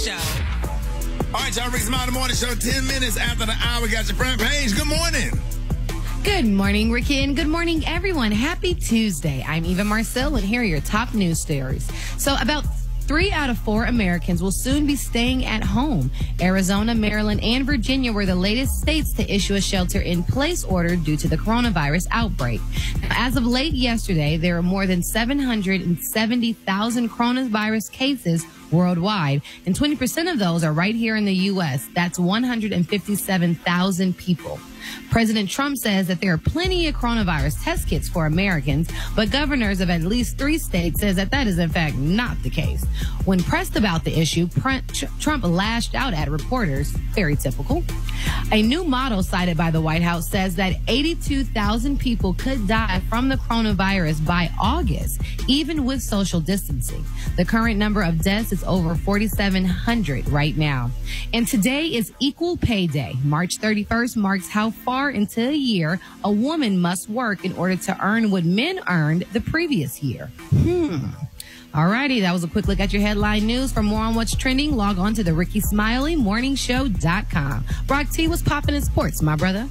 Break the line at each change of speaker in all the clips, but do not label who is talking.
Show.
All right, y'all, Rick Smiley Morning Show, 10 minutes after the hour. We got your front page. Good morning.
Good morning, Rickey, and good morning, everyone. Happy Tuesday. I'm Eva Marcille, and here are your top news stories. So, about Three out of four Americans will soon be staying at home. Arizona, Maryland, and Virginia were the latest states to issue a shelter in place order due to the coronavirus outbreak. As of late yesterday, there are more than 770,000 coronavirus cases worldwide, and 20% of those are right here in the U.S. That's 157,000 people. President Trump says that there are plenty of coronavirus test kits for Americans, but governors of at least three states says that that is in fact not the case. When pressed about the issue, Trump lashed out at reporters. Very typical. A new model cited by the White House says that 82,000 people could die from the coronavirus by August, even with social distancing. The current number of deaths is over 4,700 right now. And today is Equal Pay Day. March 31st marks how far into a year a woman must work in order to earn what men earned the previous year. Hmm. Alrighty, that was a quick look at your headline news. For more on what's trending, log on to the Rickey Smiley Morning Show.com. Rock-T, what's popping in sports, my brother?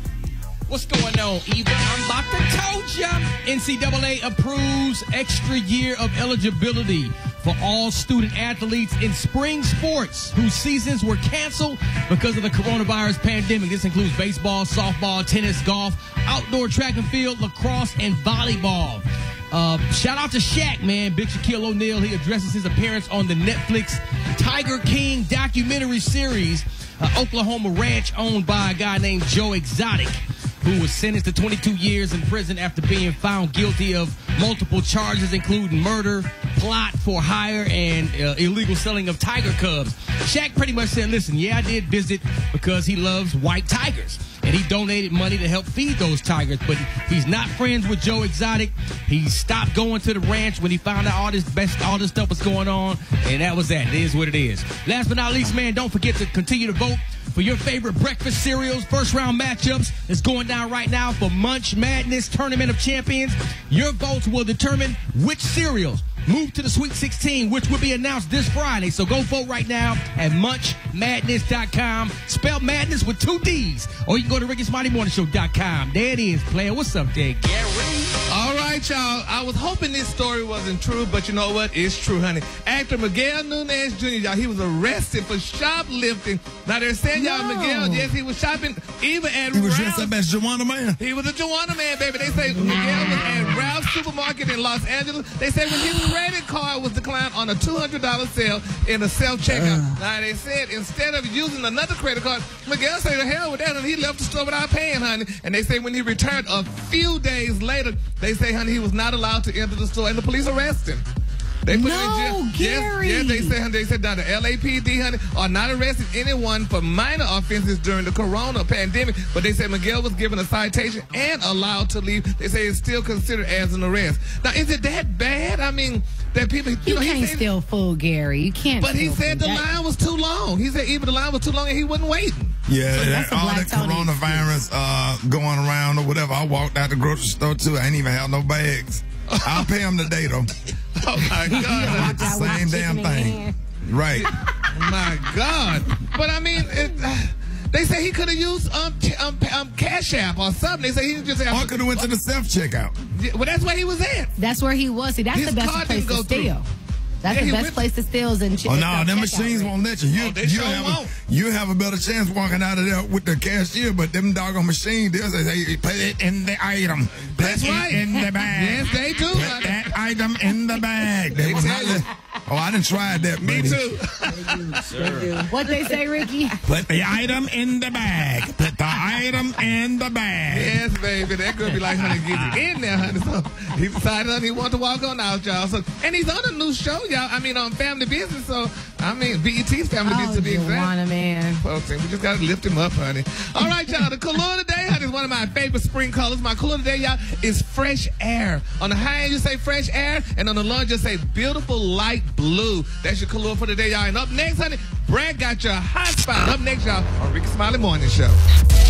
What's going on, Eva? I'm about to told ya. NCAA approves extra year of eligibility for all student athletes in spring sports whose seasons were canceled because of the coronavirus pandemic. This includes baseball, softball, tennis, golf, outdoor track and field, lacrosse, and volleyball. Uh, shout out to Shaq, man. Big Shaquille O'Neal. He addresses his appearance on the Netflix Tiger King documentary series, uh, Oklahoma Ranch, owned by a guy named Joe Exotic, who was sentenced to 22 years in prison after being found guilty of multiple charges, including murder, plot for hire, and uh, illegal selling of tiger cubs. Shaq pretty much said, listen, yeah, I did visit because he loves white tigers and he donated money to help feed those tigers. But he's not friends with Joe Exotic. He stopped going to the ranch when he found out all this best, all this stuff was going on, and that was that. It is what it is. Last but not least, man, don't forget to continue to vote for your favorite breakfast cereals. First round matchups is going down right now for Munch Madness Tournament of Champions. Your votes will determine which cereals move to the Sweet 16, which will be announced this Friday. So go vote right now at munchmadness.com. Spell madness with two D's. Or you can go to RickeySmileyMorningShow.com. There it is, player. What's up there, Gary?
Right, y'all. I was hoping this story wasn't true, but you know what? It's true, honey. Actor Miguel Nunez Jr., y'all, he was arrested for shoplifting. Now they're saying, y'all. Miguel, yes, he was shopping even at
He was
Ralph's.
dressed up as Juwanna Mann.
He was a Juwanna Mann, baby. They say Miguel was at Ralph's supermarket in Los Angeles. They say when his credit card was declined on a $200 sale in a self-checkout. Uh. Now, they said instead of using another credit card, Miguel said, the hell with that, and he left the store without paying, honey. And they say when he returned a few days later, they say, honey, he was not allowed to enter the store, and the police arrested him.
They put no, him in jail. Gary.
Yes, yes, they said they said that the LAPD, honey, are not arresting anyone for minor offenses during the corona pandemic, but they said Miguel was given a citation and allowed to leave. They say it's still considered as an arrest. Now, is it that bad? I mean, that people. You,
you
know,
can't
said,
still fool Gary. You can't.
But he said the that. line was too long. He said even the line was too long and he wasn't waiting.
Yeah, so that, all that coronavirus uh, going around or whatever. I walked out the grocery store too. I ain't even have no bags. I'll pay him today though.
oh my God!
the same damn thing. Right.
my God. But I mean. It, uh, they say he could have used um, um, um, Cash App or something. They say he just
have. Or could have went to the self checkout.
Well, that's where he was at.
That's where he was. See, that's His the best place to steal. Through. That's yeah, the best place to steal is in
Oh, no, them machines won't let you. You,
oh, you,
have
won't.
a, you have a better chance walking out of there with the cashier, but them doggone machines, they'll say, hey, put it in the item.
That's
it
right.
in the bag.
yes, they do.
Put that item in the bag. They, they will not let, Oh, I didn't try that.
Me
buddy.
too.
what they say, Rickey?
Put the item in the bag. Put the item in the bag.
Yes, baby. That could be like, honey, get you in there, honey. So he decided honey, he wanted to walk on out, y'all. So, and he's on a new show, y'all. I mean, on Family Business. So, I mean, BET's Family
oh,
Business to be exact.
man.
Folks, we just got to lift him up, honey. All right, y'all. The color today, honey, is one of my favorite spring colors. My color today, y'all, is fresh air. On the high end, you say fresh air, and on the low, you say beautiful light blue. That's your color for today, y'all. And up next, honey, Brad got your hot spot. Up next, y'all, on Rickey Smiley Morning Show.